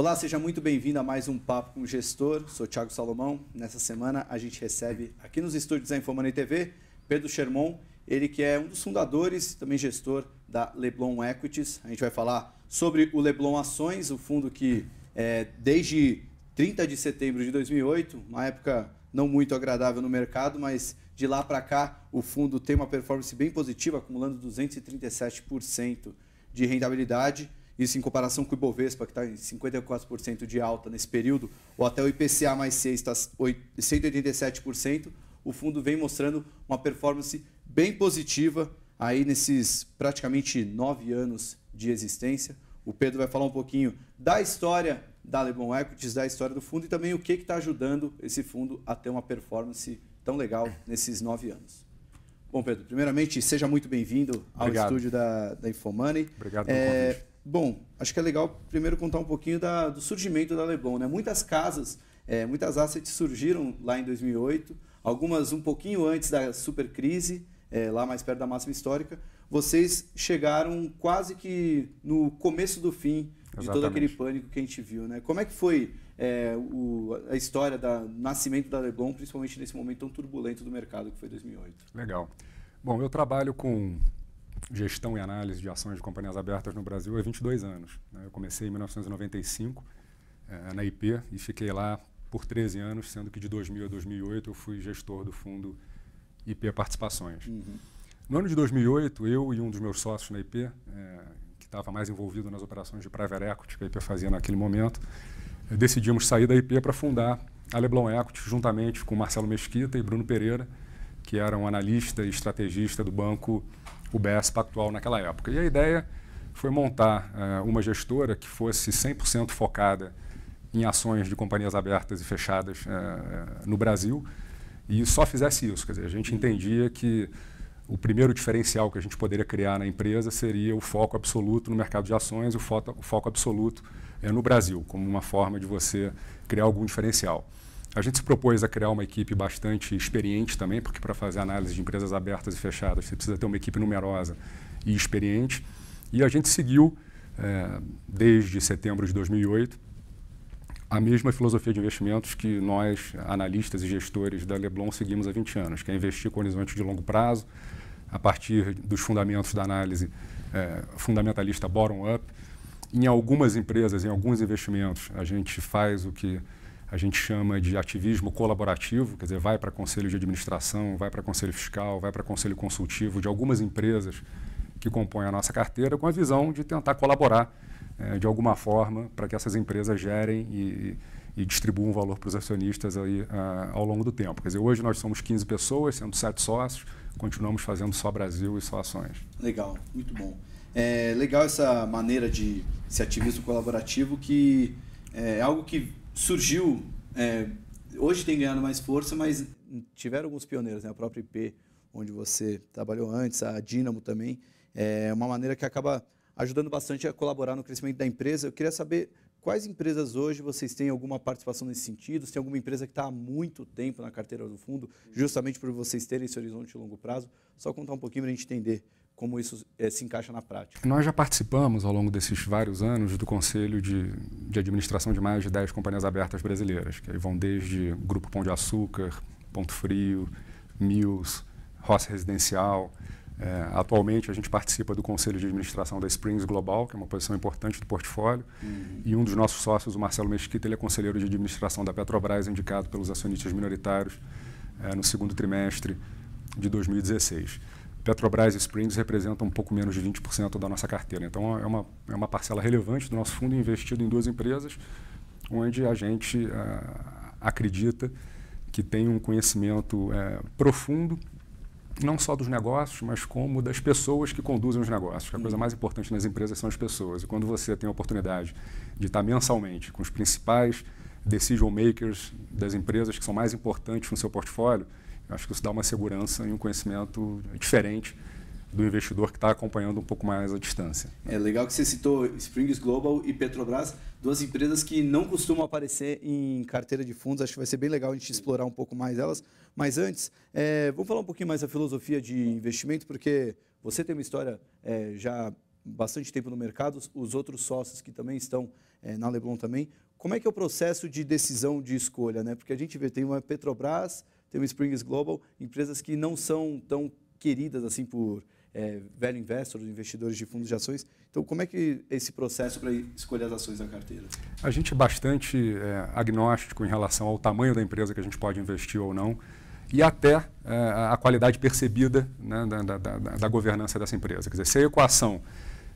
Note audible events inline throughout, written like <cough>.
Olá, seja muito bem-vindo a mais um Papo com o Gestor. Sou Thiago Salomão. Nessa semana a gente recebe aqui nos estúdios da Infomoney TV Pedro Sherman, ele que é um dos fundadores, também gestor da Leblon Equities. A gente vai falar sobre o Leblon Ações, o fundo que é, desde 30 de setembro de 2008, uma época não muito agradável no mercado, mas de lá para cá o fundo tem uma performance bem positiva, acumulando 237% de rentabilidade. Isso em comparação com o Ibovespa, que está em 54% de alta nesse período, ou até o IPCA mais 6 está 187%. O fundo vem mostrando uma performance bem positiva aí nesses praticamente nove anos de existência. O Pedro vai falar um pouquinho da história da Leblon Equities, da história do fundo e também o que está ajudando esse fundo a ter uma performance tão legal nesses nove anos. Bom, Pedro, primeiramente, seja muito bem-vindo ao Obrigado. estúdio da, da Infomoney. Obrigado pelo é, convite. Bom, acho que é legal primeiro contar um pouquinho da, do surgimento da Leblon. Né? Muitas casas, é, muitas assets surgiram lá em 2008, algumas um pouquinho antes da supercrise, é, lá mais perto da máxima histórica. Vocês chegaram quase que no começo do fim de todo aquele pânico que a gente viu. Né? Como é que foi é, o, a história do nascimento da Leblon, principalmente nesse momento tão turbulento do mercado que foi 2008? Legal. Bom, eu trabalho com gestão e análise de ações de companhias abertas no Brasil há 22 anos. Né? Eu comecei em 1995 é, na IP e fiquei lá por 13 anos, sendo que de 2000 a 2008 eu fui gestor do fundo IP Participações. Uhum. No ano de 2008, eu e um dos meus sócios na IP, é, que estava mais envolvido nas operações de private equity que a IP fazia naquele momento, é, decidimos sair da IP para fundar a Leblon Equity, juntamente com Marcelo Mesquita e Bruno Pereira, que eram analista e estrategista do banco UBS Pactual naquela época. E a ideia foi montar uh, uma gestora que fosse 100% focada em ações de companhias abertas e fechadas uh, no Brasil e só fizesse isso. Quer dizer, a gente entendia que o primeiro diferencial que a gente poderia criar na empresa seria o foco absoluto no mercado de ações, o o foco absoluto uh, no Brasil, como uma forma de você criar algum diferencial. A gente se propôs a criar uma equipe bastante experiente também, porque para fazer análise de empresas abertas e fechadas você precisa ter uma equipe numerosa e experiente. E a gente seguiu, é, desde setembro de 2008, a mesma filosofia de investimentos que nós, analistas e gestores da Leblon, seguimos há 20 anos, que é investir com horizonte de longo prazo, a partir dos fundamentos da análise é, fundamentalista bottom-up. Em algumas empresas, em alguns investimentos, a gente faz o que a gente chama de ativismo colaborativo, quer dizer, vai para conselho de administração, vai para conselho fiscal, vai para conselho consultivo de algumas empresas que compõem a nossa carteira, com a visão de tentar colaborar é, de alguma forma para que essas empresas gerem e, e distribuam valor para os acionistas aí, a, ao longo do tempo. Quer dizer, hoje nós somos 15 pessoas, sendo sete sócios, continuamos fazendo só Brasil e só ações. Legal, muito bom. É legal essa maneira de esse ativismo colaborativo que é algo que surgiu, é, hoje tem ganhado mais força, mas tiveram alguns pioneiros, né? a própria IP, onde você trabalhou antes, a Dynamo também, é uma maneira que acaba ajudando bastante a colaborar no crescimento da empresa. Eu queria saber quais empresas hoje vocês têm alguma participação nesse sentido, se tem alguma empresa que está há muito tempo na carteira do fundo, justamente por vocês terem esse horizonte de longo prazo. Só contar um pouquinho para a gente entender como isso é, se encaixa na prática. Nós já participamos ao longo desses vários anos do conselho de, de administração de mais de 10 companhias abertas brasileiras, que vão desde Grupo Pão de Açúcar, Ponto Frio, Mills, Roça Residencial. É, atualmente a gente participa do conselho de administração da Springs Global, que é uma posição importante do portfólio, uhum. e um dos nossos sócios, o Marcelo Mesquita, ele é conselheiro de administração da Petrobras, indicado pelos acionistas minoritários é, no segundo trimestre de 2016. Petrobras e Springs representam um pouco menos de 20% da nossa carteira. Então, é uma, é uma parcela relevante do nosso fundo investido em duas empresas, onde a gente uh, acredita que tem um conhecimento uh, profundo, não só dos negócios, mas como das pessoas que conduzem os negócios. A coisa mais importante nas empresas são as pessoas. E quando você tem a oportunidade de estar mensalmente com os principais decision makers das empresas que são mais importantes no seu portfólio, acho que isso dá uma segurança e um conhecimento diferente do investidor que está acompanhando um pouco mais a distância. É legal que você citou Springs Global e Petrobras, duas empresas que não costumam aparecer em carteira de fundos. Acho que vai ser bem legal a gente explorar um pouco mais elas. Mas antes, é, vamos falar um pouquinho mais da filosofia de investimento, porque você tem uma história é, já bastante tempo no mercado, os outros sócios que também estão é, na Leblon também. Como é que é o processo de decisão de escolha? Né? Porque a gente vê, tem uma Petrobras, tem uma Springs Global, empresas que não são tão queridas assim por é, velho investors, investidores de fundos de ações. Então, como é que é esse processo para escolher as ações da carteira? A gente é bastante é, agnóstico em relação ao tamanho da empresa que a gente pode investir ou não e até é, a qualidade percebida né, da, da, da, da, governança dessa empresa. Quer dizer, se a equação,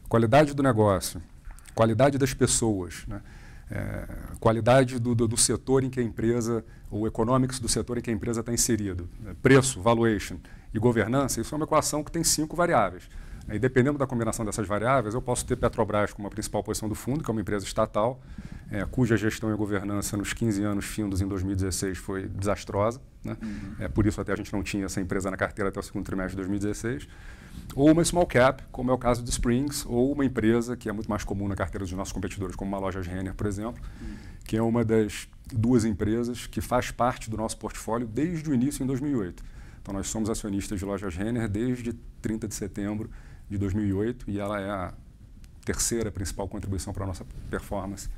qualidade do negócio, qualidade das pessoas, né, é, qualidade do, do, do, setor em que a empresa, ou economics do setor em que a empresa está inserido, né, preço, valuation e governança, isso é uma equação que tem cinco variáveis. E dependendo da combinação dessas variáveis, eu posso ter Petrobras como a principal posição do fundo, que é uma empresa estatal, é, cuja gestão e governança nos 15 anos findos em 2016 foi desastrosa. Né? Uhum. É, por isso até a gente não tinha essa empresa na carteira até o segundo trimestre de 2016. Ou uma small cap, como é o caso de Springs, ou uma empresa que é muito mais comum na carteira dos nossos competidores, como uma loja Renner, por exemplo, uhum. que é uma das duas empresas que faz parte do nosso portfólio desde o início em 2008. Então nós somos acionistas de lojas Renner desde 30 de setembro de 2008 e ela é a terceira principal contribuição para a nossa performance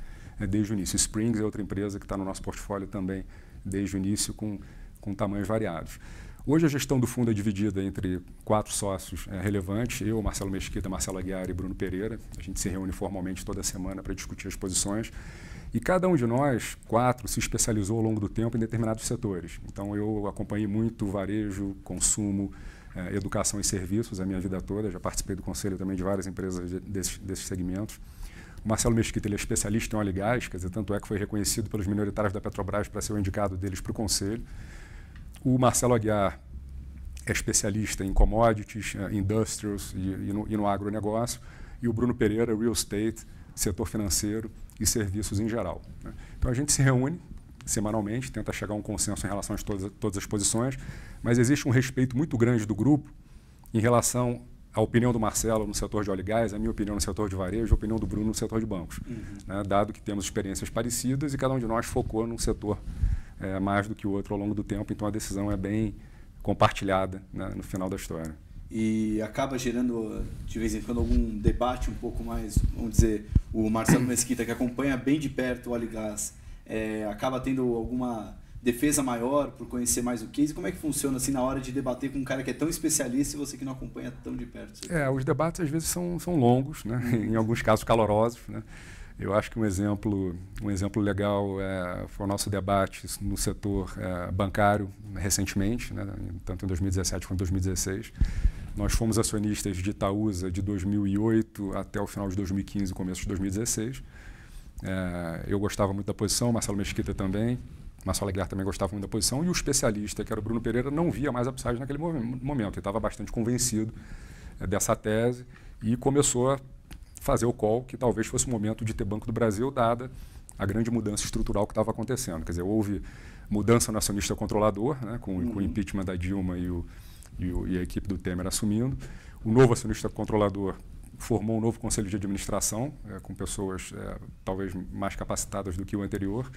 desde o início. Springs é outra empresa que está no nosso portfólio também desde o início com, com tamanhos variados. Hoje a gestão do fundo é dividida entre quatro sócios é, relevantes, eu, Marcelo Mesquita, Marcelo Aguiar e Bruno Pereira. A gente se reúne formalmente toda semana para discutir as posições. E cada um de nós, quatro, se especializou ao longo do tempo em determinados setores. Então eu acompanhei muito varejo, consumo, é, educação e serviços a minha vida toda. Já participei do conselho também de várias empresas de, desses, desses segmentos. O Marcelo Mesquita ele é especialista em óleo e gás, quer dizer, tanto é que foi reconhecido pelos minoritários da Petrobras para ser o indicado deles para o conselho. O Marcelo Aguiar é especialista em commodities, uh, industrials e, e, no, e no agronegócio. E o Bruno Pereira, real estate, setor financeiro e serviços em geral. Né? Então a gente se reúne semanalmente, tenta chegar a um consenso em relação a todas, todas as posições, mas existe um respeito muito grande do grupo em relação à opinião do Marcelo no setor de óleo e gás, a minha opinião no setor de varejo, a opinião do Bruno no setor de bancos. Uhum. Né? Dado que temos experiências parecidas e cada um de nós focou num setor é, mais do que o outro ao longo do tempo, então a decisão é bem compartilhada né, no final da história. E acaba gerando, de vez em quando, algum debate um pouco mais, vamos dizer, o Marcelo Mesquita, que acompanha bem de perto o óleo e gás, é, acaba tendo alguma defesa maior por conhecer mais o case? Como é que funciona assim na hora de debater com um cara que é tão especialista e você que não acompanha tão de perto? É, os debates às vezes são, são longos, né? <laughs> em alguns casos calorosos, né? Eu acho que um exemplo, um exemplo legal é, foi o nosso debate no setor é, bancário recentemente, né, tanto em 2017 quanto em 2016. Nós fomos acionistas de Itaúsa de 2008 até o final de 2015 começo de 2016. É, eu gostava muito da posição, Marcelo Mesquita também, Marcelo Aguiar também gostava muito da posição, e o especialista, que era o Bruno Pereira, não via mais upside naquele momento. Ele estava bastante convencido é, dessa tese e começou a fazer o call que talvez fosse o momento de ter Banco do Brasil, dada a grande mudança estrutural que estava acontecendo. Quer dizer, houve mudança no acionista controlador, né, com, uhum. com, o impeachment da Dilma e, o, e, o, e, a equipe do Temer assumindo. O novo acionista controlador formou um novo conselho de administração, é, com pessoas é, talvez mais capacitadas do que o anterior.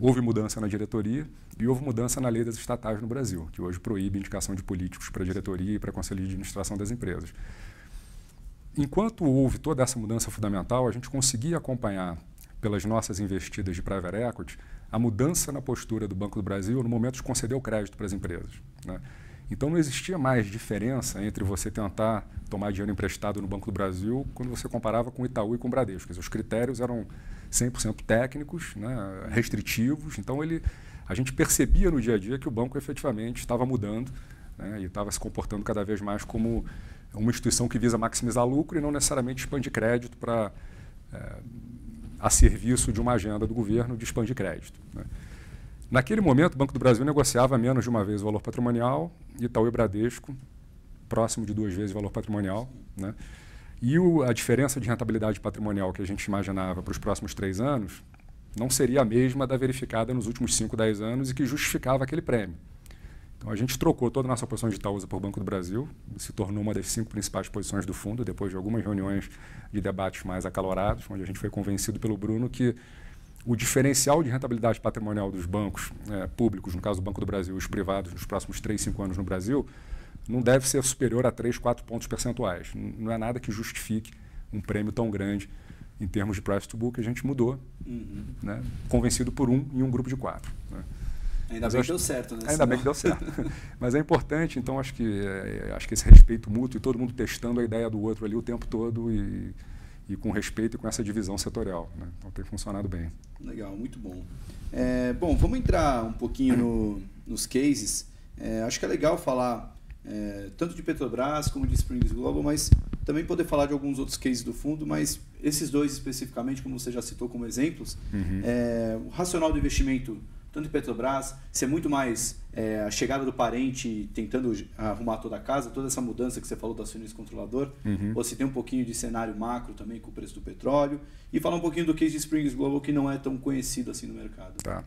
Houve mudança na diretoria e houve mudança na lei das estatais no Brasil, que hoje proíbe indicação de políticos para a diretoria e para conselho de administração das empresas enquanto houve toda essa mudança fundamental, a gente conseguia acompanhar pelas nossas investidas de private equity a mudança na postura do Banco do Brasil no momento de conceder o crédito para as empresas. Né? Então não existia mais diferença entre você tentar tomar dinheiro emprestado no Banco do Brasil quando você comparava com o Itaú e com o Bradesco. Os critérios eram 100% técnicos, né, restritivos. Então ele, a gente percebia no dia a dia que o banco efetivamente estava mudando né, e estava se comportando cada vez mais como uma instituição que visa maximizar lucro e não necessariamente expandir crédito para é, a serviço de uma agenda do governo de expandir crédito. Né. Naquele momento, o Banco do Brasil negociava menos de uma vez o valor patrimonial, Itaú e Bradesco próximo de duas vezes o valor patrimonial. Né? E o, a diferença de rentabilidade patrimonial que a gente imaginava para os próximos três anos não seria a mesma da verificada nos últimos 5, 10 anos e que justificava aquele prêmio. Então a gente trocou toda a nossa posição de Itaúsa por Banco do Brasil, se tornou uma das cinco principais posições do fundo, depois de algumas reuniões de debates mais acalorados, onde a gente foi convencido pelo Bruno que o diferencial de rentabilidade patrimonial dos bancos é, públicos, no caso do Banco do Brasil, e os privados nos próximos 3, 5 anos no Brasil, não deve ser superior a 3, 4 pontos percentuais. Não é nada que justifique um prêmio tão grande em termos de price to book, a gente mudou, uhum. né? convencido por um em um grupo de quatro. Né? Ainda Mas bem que deu certo, né? Ainda Senão... bem que deu <laughs> certo. Mas é importante, então, acho que, é, acho que esse respeito mútuo e todo mundo testando a ideia do outro ali o tempo todo e, e com respeito e com essa divisão setorial. Né? Então tem funcionado bem. Legal, muito bom. É, bom, vamos entrar um pouquinho no, nos cases. É, acho que é legal falar é, tanto de Petrobras como de Springs Global, mas também poder falar de alguns outros cases do fundo, mas esses dois especificamente, como você já citou como exemplos, uhum. É, o racional do investimento tanto em Petrobras, ser muito mais é, a chegada do parente tentando arrumar toda a casa, toda essa mudança que você falou do acionista controlador, uhum. ou se tem um pouquinho de cenário macro também com o preço do petróleo, e falar um pouquinho do case de Springs Global que não é tão conhecido assim no mercado. Tá.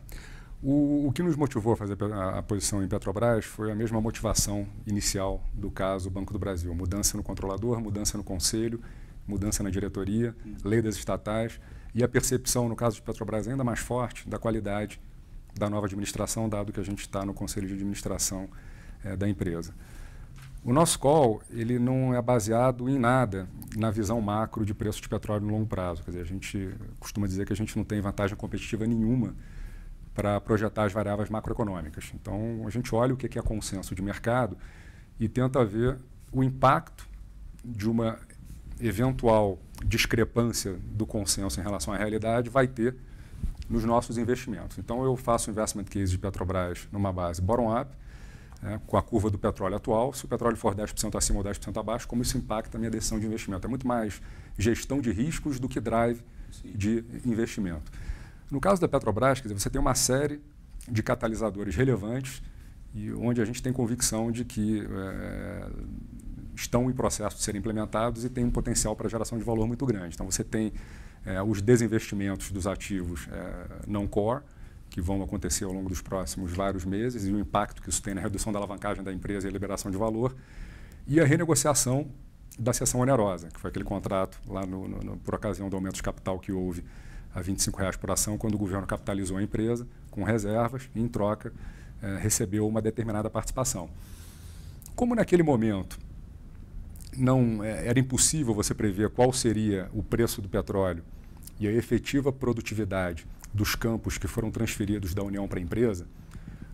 O, o que nos motivou a fazer a, a, posição em Petrobras foi a mesma motivação inicial do caso Banco do Brasil: mudança no controlador, mudança no conselho, mudança na diretoria, uhum. lei das estatais e a percepção, no caso de Petrobras, ainda mais forte da qualidade da nova administração, dado que a gente está no conselho de administração é, da empresa. O nosso call ele não é baseado em nada na visão macro de preço de petróleo no longo prazo. Quer dizer, a gente costuma dizer que a gente não tem vantagem competitiva nenhuma para projetar as variáveis macroeconômicas. Então, a gente olha o que é consenso de mercado e tenta ver o impacto de uma eventual discrepância do consenso em relação à realidade vai ter nos nossos investimentos. Então, eu faço investment case de Petrobras numa base bottom-up, né, com a curva do petróleo atual. Se o petróleo for 10% acima ou 10% abaixo, como isso impacta a minha decisão de investimento? É muito mais gestão de riscos do que drive Sim. de investimento. No caso da Petrobras, dizer, você tem uma série de catalisadores relevantes e onde a gente tem convicção de que é, estão em processo de serem implementados e tem um potencial para geração de valor muito grande. Então, você tem é, os desinvestimentos dos ativos é, não core, que vão acontecer ao longo dos próximos vários meses, e o impacto que isso tem na redução da alavancagem da empresa e liberação de valor, e a renegociação da sessão onerosa, que foi aquele contrato lá no, no, no, por ocasião do aumento de capital que houve a 25 reais por ação, quando o governo capitalizou a empresa com reservas e, em troca, é, recebeu uma determinada participação. Como naquele momento não é, era impossível você prever qual seria o preço do petróleo e a efetiva produtividade dos campos que foram transferidos da União para a empresa,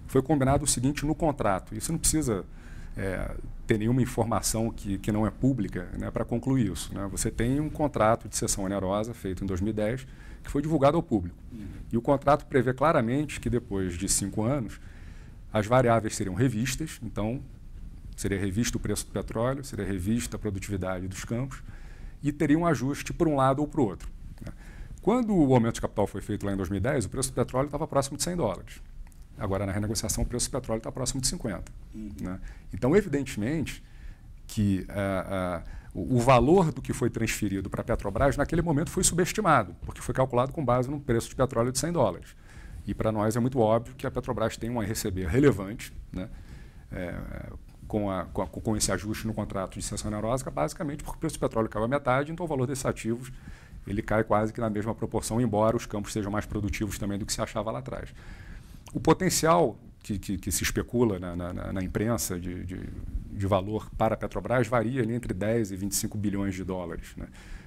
foi combinado o seguinte no contrato. Isso não precisa é, ter nenhuma informação que, que não é pública né, para concluir isso. Né? Você tem um contrato de cessão onerosa feito em 2010 que foi divulgado ao público. Uhum. E o contrato prevê claramente que depois de cinco anos as variáveis seriam revistas, então seria revisto o preço do petróleo, seria revista a produtividade dos campos e teria um ajuste por um lado ou para o outro. Né? Quando o aumento de capital foi feito lá em 2010, o preço do petróleo estava próximo de 100 dólares. Agora, na renegociação, o preço do petróleo está próximo de 50. Uhum. Né? Então, evidentemente que uh, uh, o, valor do que foi transferido para a Petrobras, naquele momento, foi subestimado, porque foi calculado com base no preço de petróleo de 100 dólares. E para nós é muito óbvio que a Petrobras tem um receber relevante, né? É, com, a, com, a, com, esse ajuste no contrato de cessão onerosa, basicamente porque o preço do petróleo caiu a metade, então o valor desses ativos ele cai quase que na mesma proporção, embora os campos sejam mais produtivos também do que se achava lá atrás. O potencial que, que, que se especula na, na, na imprensa de, de, de, valor para a Petrobras varia entre 10 e 25 bilhões de dólares. Né?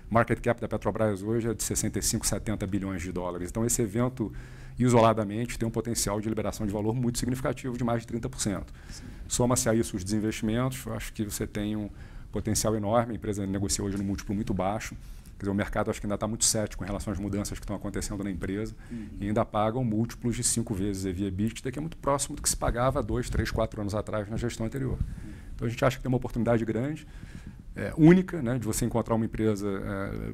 Market cap da Petrobras hoje é de 65, 70 bilhões de dólares. Então, esse evento isoladamente, tem um potencial de liberação de valor muito significativo, de mais de 30%. Soma-se a isso os desinvestimentos, acho que você tem um potencial enorme, a empresa negocia hoje no múltiplo muito baixo, Quer dizer, o mercado acho que ainda está muito cético em relação às mudanças que estão acontecendo na empresa uhum. e ainda pagam múltiplos de cinco vezes EV EBITDA, que é muito próximo do que se pagava dois, três, quatro anos atrás na gestão anterior. Uhum. Então a gente acha que tem uma oportunidade grande, é, única, né, de você encontrar uma empresa é,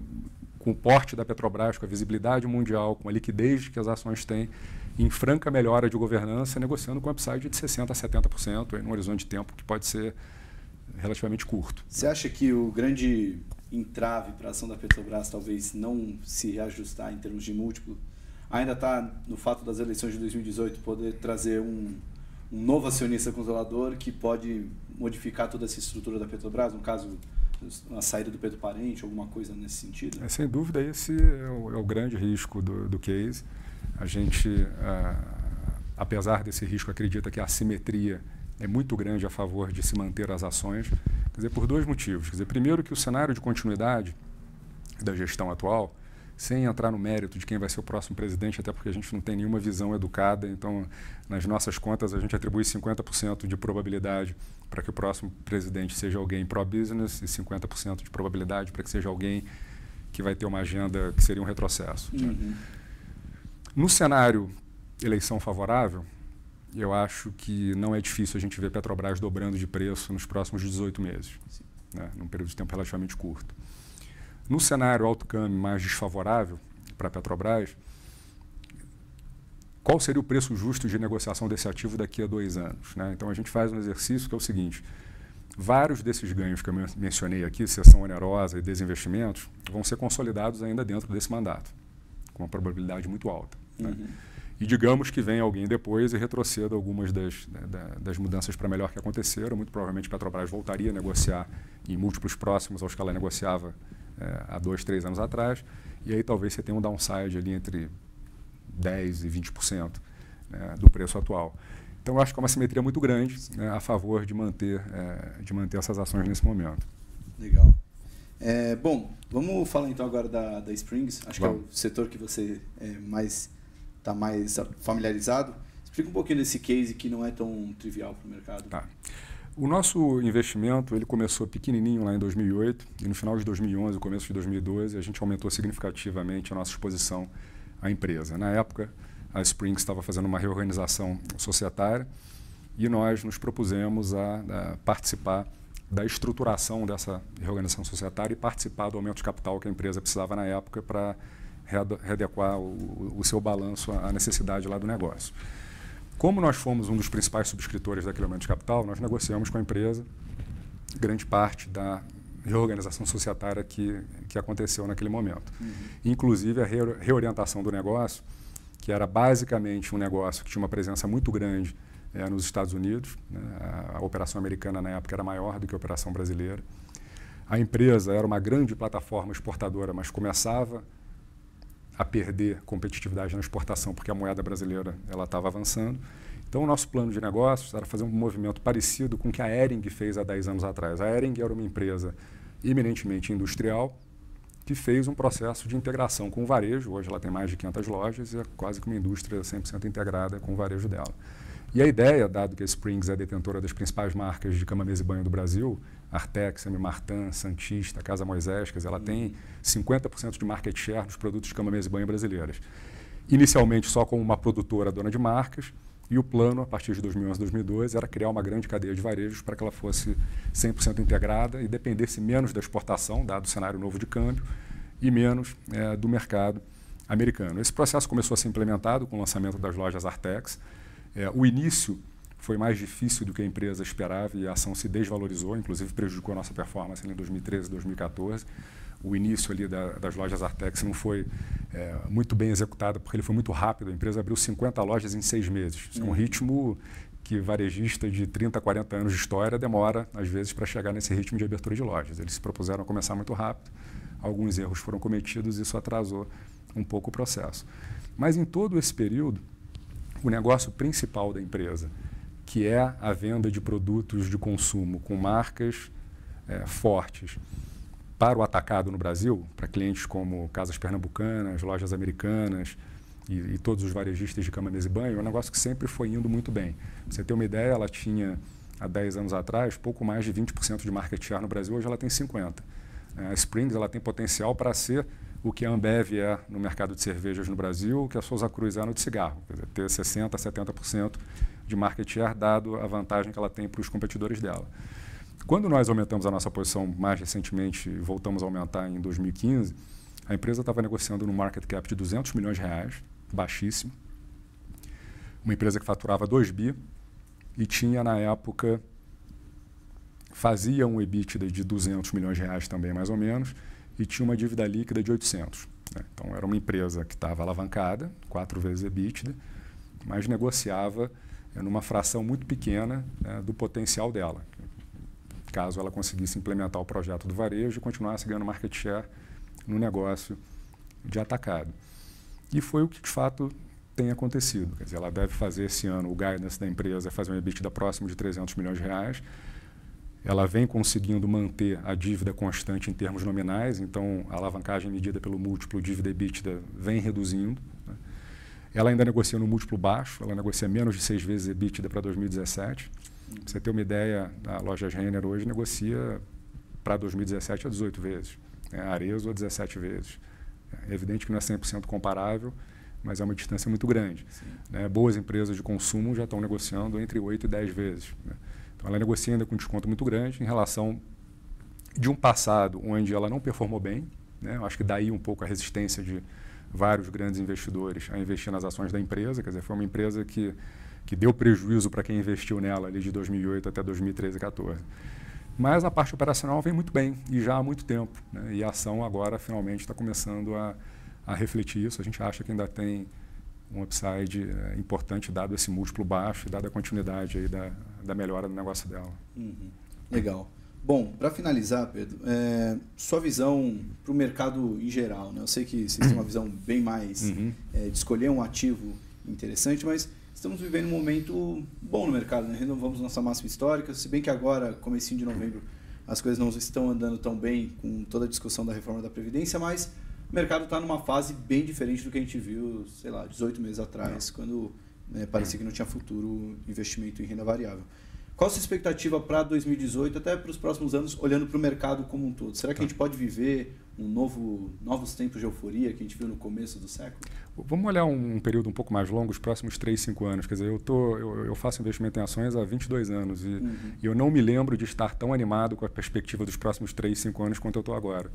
com o porte da Petrobras, com a visibilidade mundial, com a liquidez que as ações têm, em franca melhora de governança, negociando com upside de 60% a 70%, em um horizonte de tempo que pode ser relativamente curto. Você acha que o grande entrave para a ação da Petrobras talvez não se reajustar em termos de múltiplo ainda está no fato das eleições de 2018 poder trazer um, um novo acionista controlador que pode modificar toda essa estrutura da Petrobras, no caso a saída do Pedro Parente, alguma coisa nesse sentido? É, sem dúvida, esse é o, é o grande risco do, do, case. A gente, ah, apesar desse risco, acredita que a assimetria é muito grande a favor de se manter as ações, quer dizer, por dois motivos. Quer dizer, primeiro que o cenário de continuidade da gestão atual, sem entrar no mérito de quem vai ser o próximo presidente, até porque a gente não tem nenhuma visão educada. Então, nas nossas contas, a gente atribui 50% de probabilidade para que o próximo presidente seja alguém pró-business e 50% de probabilidade para que seja alguém que vai ter uma agenda que seria um retrocesso. Uhum. No cenário eleição favorável, eu acho que não é difícil a gente ver Petrobras dobrando de preço nos próximos 18 meses, né, num período de tempo relativamente curto. No cenário outcome mais desfavorável para a Petrobras, qual seria o preço justo de negociação desse ativo daqui a dois anos? Né? Então a gente faz um exercício que é o seguinte: vários desses ganhos que eu mencionei aqui, sessão onerosa e desinvestimentos, vão ser consolidados ainda dentro desse mandato, com uma probabilidade muito alta. Né? Uhum. E digamos que venha alguém depois e retroceda algumas das, né, das mudanças para melhor que aconteceram. Muito provavelmente a Petrobras voltaria a negociar em múltiplos próximos aos que ela negociava é, há dois, três anos atrás, e aí talvez você tenha um downside ali entre 10% e 20% né, do preço atual. Então, eu acho que é uma simetria muito grande né, a favor de manter, é, de manter essas ações nesse momento. Legal. É, bom, vamos falar então agora da, da Springs. Acho vamos. que é o setor que você é mais está mais familiarizado. Explica um pouquinho desse case que não é tão trivial para o mercado. Tá. O nosso investimento ele começou pequenininho lá em 2008 e no final de 2011, começo de 2012, a gente aumentou significativamente a nossa exposição à empresa. Na época, a Springs estava fazendo uma reorganização societária e nós nos propusemos a, a, participar da estruturação dessa reorganização societária e participar do aumento de capital que a empresa precisava na época para readequar o, o seu balanço à necessidade lá do negócio. Como nós fomos um dos principais subscritores daquele aumento de capital, nós negociamos com a empresa grande parte da reorganização societária que, que aconteceu naquele momento. Uhum. Inclusive a reorientação do negócio, que era basicamente um negócio que tinha uma presença muito grande é, nos Estados Unidos. Né? A, a operação americana na época era maior do que a operação brasileira. A empresa era uma grande plataforma exportadora, mas começava a perder competitividade na exportação porque a moeda brasileira ela estava avançando. Então, o nosso plano de negócios era fazer um movimento parecido com o que a Ering fez há 10 anos atrás. A Ering era uma empresa eminentemente industrial que fez um processo de integração com o varejo. Hoje ela tem mais de 500 lojas e é quase que uma indústria 100% integrada com o varejo dela. E a ideia, dado que a Springs é detentora das principais marcas de cama, mesa e banho do Brasil, Artex, Martin, Santista, Casa Moisés, quer dizer, ela tem 50% de market share dos produtos de cama, mesa e banho brasileiras. Inicialmente só como uma produtora dona de marcas, e o plano, a partir de 2011 2012, era criar uma grande cadeia de varejos para que ela fosse 100% integrada e dependesse menos da exportação, dado o cenário novo de câmbio, e menos é, do mercado americano. Esse processo começou a ser implementado com o lançamento das lojas Artex. É, o início foi mais difícil do que a empresa esperava e a ação se desvalorizou, inclusive prejudicou a nossa performance em 2013 2014. O início ali da, das lojas Artex não foi é, muito bem executado porque ele foi muito rápido. A empresa abriu 50 lojas em seis meses. Isso é um uhum. ritmo que varejista de 30, 40 anos de história demora, às vezes, para chegar nesse ritmo de abertura de lojas. Eles se propuseram a começar muito rápido, alguns erros foram cometidos e isso atrasou um pouco o processo. Mas em todo esse período, o negócio principal da empresa, que é a venda de produtos de consumo com marcas é, fortes para o atacado no Brasil, para clientes como casas pernambucanas, lojas americanas e, e todos os varejistas de cama, mesa e banho, é um negócio que sempre foi indo muito bem. Pra você ter uma ideia, ela tinha, há 10 anos atrás, pouco mais de 20% de market share no Brasil, hoje ela tem 50%. É, a Springs ela tem potencial para ser o que a Ambev é no mercado de cervejas no Brasil, o que a Souza Cruz é no de cigarro, quer dizer, ter 60%, 70% de market share, dado a vantagem que ela tem para os competidores dela. Quando nós aumentamos a nossa posição mais recentemente, voltamos a aumentar em 2015, a empresa estava negociando no market cap de 200 milhões de reais, baixíssimo. Uma empresa que faturava 2 bi e tinha, na época, fazia um EBITDA de 200 milhões de reais também, mais ou menos, e tinha uma dívida líquida de 800. Né? Então, era uma empresa que estava alavancada, quatro vezes EBITDA, mas negociava é numa fração muito pequena né, do potencial dela, caso ela conseguisse implementar o projeto do varejo e continuasse ganhando market share no negócio de atacado. E foi o que de fato tem acontecido. Quer dizer, ela deve fazer esse ano, o guidance da empresa é fazer um EBITDA próximo de 300 milhões de reais. Ela vem conseguindo manter a dívida constante em termos nominais, então a alavancagem medida pelo múltiplo dívida EBITDA vem reduzindo. Né? Ela ainda negocia no múltiplo baixo, ela negocia menos de seis vezes EBITDA para 2017. Pra você ter uma ideia, a loja Renner hoje negocia para 2017 a 18 vezes, né? a Arezo a 17 vezes. É evidente que não é 100% comparável, mas é uma distância muito grande. Né? Boas empresas de consumo já estão negociando entre 8 e 10 vezes. Né? Então, ela negocia ainda com desconto muito grande em relação de um passado onde ela não performou bem. Né? Eu acho que daí um pouco a resistência de vários grandes investidores a investir nas ações da empresa. Quer dizer, foi uma empresa que, que deu prejuízo para quem investiu nela ali de 2008 até 2013 e 2014. Mas a parte operacional vem muito bem e já há muito tempo. Né? E a ação agora finalmente está começando a, a refletir isso. A gente acha que ainda tem um upside é, importante dado esse múltiplo baixo e dada a continuidade aí da, da melhora do negócio dela. Uhum. Legal. Bom, para finalizar, Pedro, é, sua visão para o mercado em geral. Né? Eu sei que vocês têm uma visão bem mais uhum. é, de escolher um ativo interessante, mas estamos vivendo um momento bom no mercado. Né? Renovamos nossa máxima histórica, se bem que agora, comecinho de novembro, as coisas não estão andando tão bem com toda a discussão da reforma da Previdência, mas o mercado está numa fase bem diferente do que a gente viu, sei lá, 18 meses atrás, quando né, parecia que não tinha futuro investimento em renda variável. Qual a sua expectativa para 2018, até para os próximos anos, olhando para o mercado como um todo? Será que a gente pode viver um novo, novos tempos de euforia que a gente viu no começo do século? Vamos olhar um período um pouco mais longo, os próximos 3, 5 anos. Quer dizer, eu, tô, eu, eu faço investimento em ações há 22 anos e, uhum. e eu não me lembro de estar tão animado com a perspectiva dos próximos 3, 5 anos quanto eu estou agora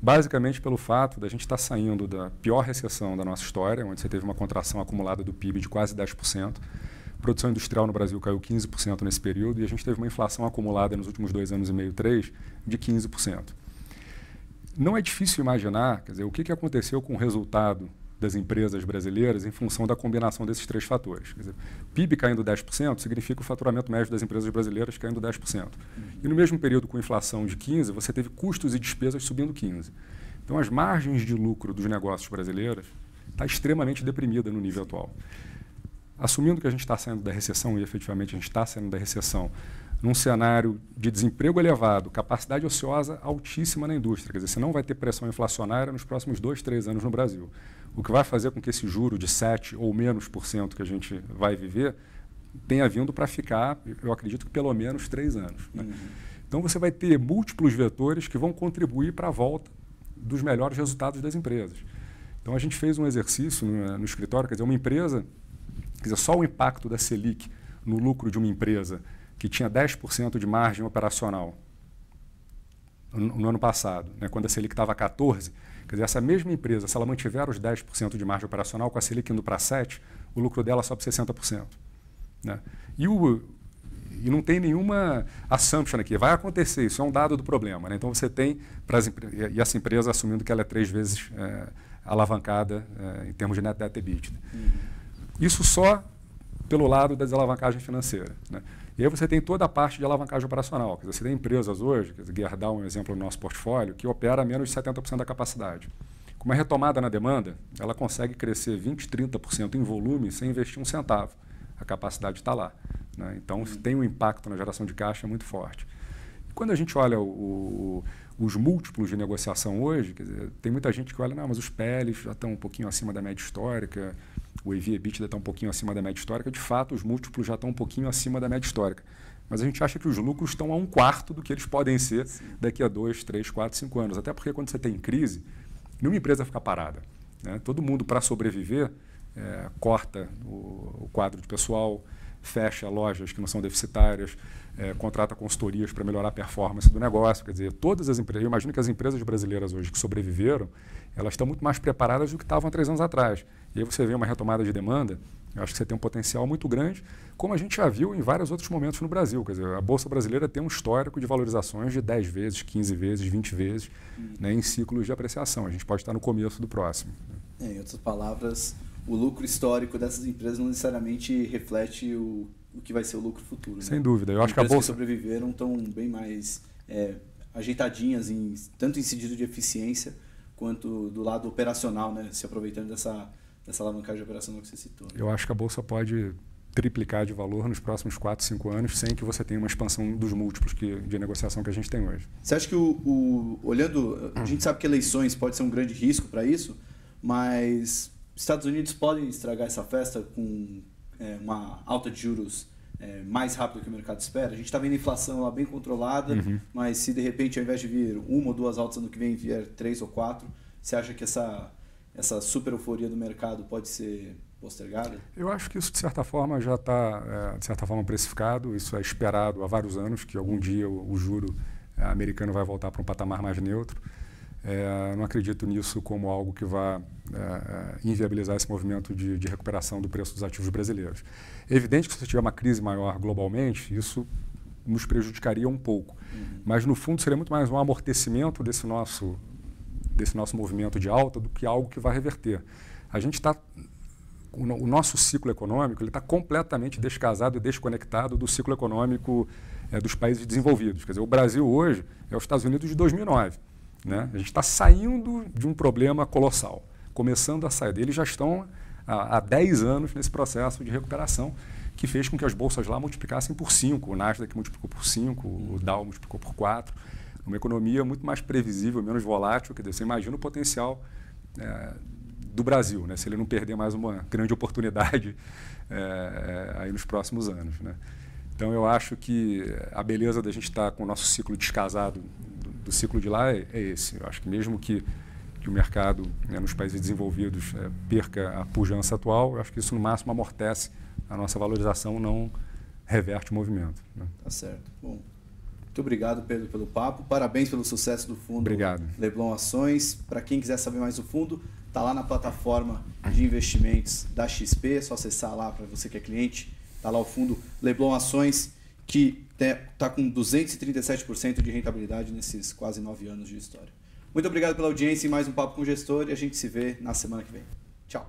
basicamente pelo fato da gente estar tá saindo da pior recessão da nossa história, onde você teve uma contração acumulada do PIB de quase 10%. A produção industrial no Brasil caiu 15% nesse período e a gente teve uma inflação acumulada nos últimos dois anos e meio, três, de 15%. Não é difícil imaginar quer dizer, o que, que aconteceu com o resultado das empresas brasileiras em função da combinação desses três fatores. Quer dizer, PIB caindo 10% significa o faturamento médio das empresas brasileiras caindo 10%. Uhum. E no mesmo período com inflação de 15%, você teve custos e despesas subindo 15%. Então as margens de lucro dos negócios brasileiros está extremamente deprimida no nível atual. Assumindo que a gente está saindo da recessão, e efetivamente a gente está saindo da recessão, num cenário de desemprego elevado, capacidade ociosa altíssima na indústria. Quer dizer, você não vai ter pressão inflacionária nos próximos dois, três anos no Brasil o que vai fazer com que esse juro de 7 ou menos por cento que a gente vai viver tenha vindo para ficar, eu acredito que pelo menos três anos. Né? Uhum. Então você vai ter múltiplos vetores que vão contribuir para a volta dos melhores resultados das empresas. Então a gente fez um exercício no, no escritório, quer dizer, uma empresa, quer dizer, só o impacto da Selic no lucro de uma empresa que tinha 10% de margem operacional no, no ano passado, né, quando a Selic estava 14%, Quer dizer, essa mesma empresa, se ela mantiver os 10% de margem operacional, com a Selic indo para 7%, o lucro dela sobe 60%. Né? E, o, e não tem nenhuma assumption aqui. Vai acontecer, isso é um dado do problema. Né? Então você tem, pras, e essa empresa assumindo que ela é três vezes é, alavancada é, em termos de net debt EBITDA. Uhum. Isso só pelo lado da desalavancagem financeira. Né? E aí você tem toda a parte de alavancagem operacional. Quer dizer, você tem empresas hoje, quer é um exemplo no nosso portfólio, que opera a menos de 70% da capacidade. Com uma retomada na demanda, ela consegue crescer 20%, 30% em volume sem investir um centavo. A capacidade está lá. Né? Então, tem um impacto na geração de caixa muito forte. E quando a gente olha o, o, os múltiplos de negociação hoje, dizer, tem muita gente que olha, não, mas os PLs já estão um pouquinho acima da média histórica, o EV EBITDA está um pouquinho acima da média histórica, de fato, os múltiplos já estão um pouquinho acima da média histórica. Mas a gente acha que os lucros estão a um quarto do que eles podem ser Sim. daqui a dois, três, quatro, cinco anos. Até porque quando você tem crise, nenhuma empresa fica parada. Né? Todo mundo, para sobreviver, é, corta o, o, quadro de pessoal, fecha lojas que não são deficitárias, é, contrata consultorias para melhorar a performance do negócio. Quer dizer, todas as empresas, eu imagino que as empresas brasileiras hoje que sobreviveram, elas estão muito mais preparadas do que estavam há três anos atrás. E aí você vê uma retomada de demanda, eu acho que você tem um potencial muito grande, como a gente já viu em vários outros momentos no Brasil. Quer dizer, a Bolsa Brasileira tem um histórico de valorizações de 10 vezes, 15 vezes, 20 vezes hum. né, em ciclos de apreciação. A gente pode estar no começo do próximo. Em outras palavras, o lucro histórico dessas empresas não necessariamente reflete o, o que vai ser o lucro futuro. Sem né? dúvida. Eu acho que a Bolsa. que sobreviveram estão bem mais é, ajeitadinhas, em, tanto em sentido de eficiência quanto do lado operacional, né? se aproveitando dessa, dessa alavancagem operacional que você citou. Né? Eu acho que a Bolsa pode triplicar de valor nos próximos 4, 5 anos, sem que você tenha uma expansão dos múltiplos que, de negociação que a gente tem hoje. Você acha que, o, o olhando, a gente sabe que eleições pode ser um grande risco para isso, mas Estados Unidos podem estragar essa festa com é, uma alta de juros é, mais rápido que o mercado espera. A gente está vendo a inflação lá bem controlada, uhum. mas se de repente, ao invés de vir uma ou duas altas ano que vem, vier três ou quatro, você acha que essa, essa super euforia do mercado pode ser postergada? Eu acho que isso, de certa forma, já está, é, de certa forma, precificado. Isso é esperado há vários anos, que algum dia o, o juro é, americano vai voltar para um patamar mais neutro. É, não acredito nisso como algo que vá é, é, inviabilizar esse movimento de, de, recuperação do preço dos ativos brasileiros. É evidente que se tiver uma crise maior globalmente, isso nos prejudicaria um pouco. Uhum. Mas, no fundo, seria muito mais um amortecimento desse nosso, desse nosso movimento de alta do que algo que vai reverter. A gente está o, nosso ciclo econômico está completamente descasado e desconectado do ciclo econômico é, dos países desenvolvidos. Quer dizer, o Brasil hoje é os Estados Unidos de 2009. Né? A gente está saindo de um problema colossal, começando a sair. Eles já estão há, há 10 anos nesse processo de recuperação que fez com que as bolsas lá multiplicassem por 5, o Nasdaq multiplicou por 5, o Dow multiplicou por 4. Uma economia muito mais previsível, menos volátil, quer dizer, você imagina o potencial é, do Brasil, né? se ele não perder mais uma grande oportunidade é, <laughs> é, aí nos próximos anos. Né? Então, eu acho que a beleza da gente estar tá com o nosso ciclo descasado do, do ciclo de lá é, é, esse. Eu acho que mesmo que, que o mercado né, nos países desenvolvidos é, perca a pujança atual, eu acho que isso no máximo amortece a nossa valorização, não reverte o movimento. Né? Tá certo. Bom, muito obrigado, Pedro, pelo papo. Parabéns pelo sucesso do fundo obrigado. Leblon Ações. Para quem quiser saber mais do fundo, Está lá na plataforma de investimentos da XP, é só acessar lá para você que é cliente. Está lá o fundo Leblon Ações, que está com 237% de rentabilidade nesses quase nove anos de história. Muito obrigado pela audiência e mais um Papo com o Gestor e a gente se vê na semana que vem. Tchau.